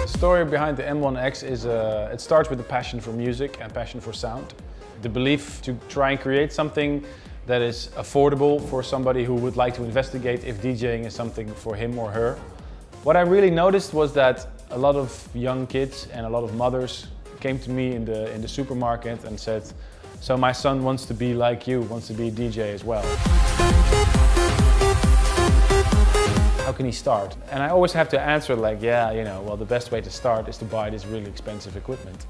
The story behind the M1X is uh, it starts with the passion for music and passion for sound. The belief to try and create something that is affordable for somebody who would like to investigate if DJing is something for him or her. What I really noticed was that a lot of young kids and a lot of mothers came to me in the, in the supermarket and said, so my son wants to be like you, wants to be a DJ as well. How can he start? And I always have to answer like, yeah, you know, well, the best way to start is to buy this really expensive equipment.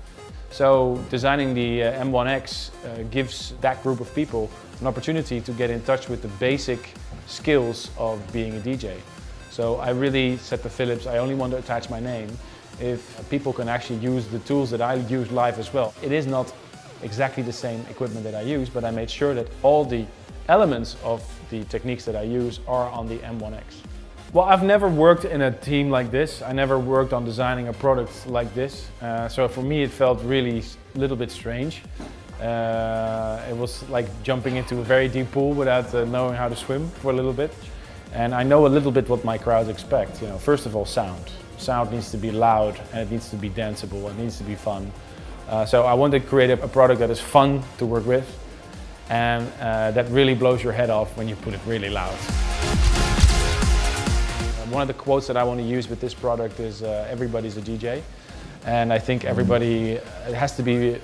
So designing the uh, M1X uh, gives that group of people an opportunity to get in touch with the basic skills of being a DJ. So I really said to Philips, I only want to attach my name if people can actually use the tools that I use live as well. It is not exactly the same equipment that I use, but I made sure that all the elements of the techniques that I use are on the M1X. Well, I've never worked in a team like this. I never worked on designing a product like this. Uh, so for me, it felt really a little bit strange. Uh, it was like jumping into a very deep pool without uh, knowing how to swim for a little bit. And I know a little bit what my crowds expect. You know, first of all, sound. Sound needs to be loud and it needs to be danceable. It needs to be fun. Uh, so I wanted to create a, a, product that is fun to work with and uh, that really blows your head off when you put it really loud. One of the quotes that I want to use with this product is uh, everybody's a DJ. And I think everybody, it has to be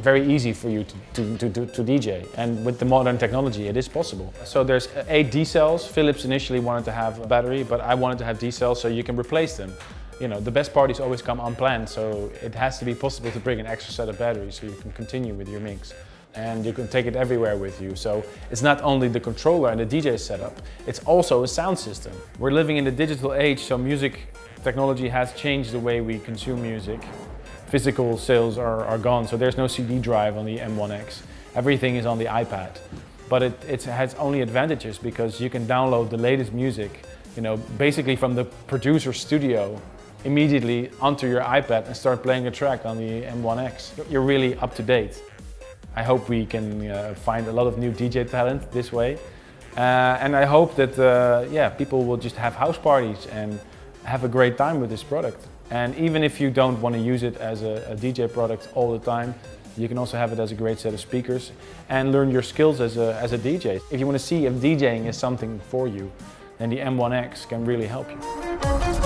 very easy for you to, to, to, to, DJ. And with the modern technology, it is possible. So there's eight D cells. Philips initially wanted to have a battery, but I wanted to have D cells so you can replace them. You know, the best parties always come unplanned, so it has to be possible to bring an extra set of batteries so you can continue with your mix and you can take it everywhere with you. So it's not only the controller and the DJ setup, it's also a sound system. We're living in the digital age, so music technology has changed the way we consume music. Physical sales are, are gone, so there's no CD drive on the M1X. Everything is on the iPad. But it, it has only advantages because you can download the latest music, you know, basically from the producer studio immediately onto your iPad and start playing a track on the M1X. You're really up to date. I hope we can uh, find a lot of new DJ talent this way. Uh, and I hope that uh, yeah, people will just have house parties and have a great time with this product. And even if you don't want to use it as a, a, DJ product all the time, you can also have it as a great set of speakers and learn your skills as a, as a DJ. If you want to see if DJing is something for you, then the M1X can really help you.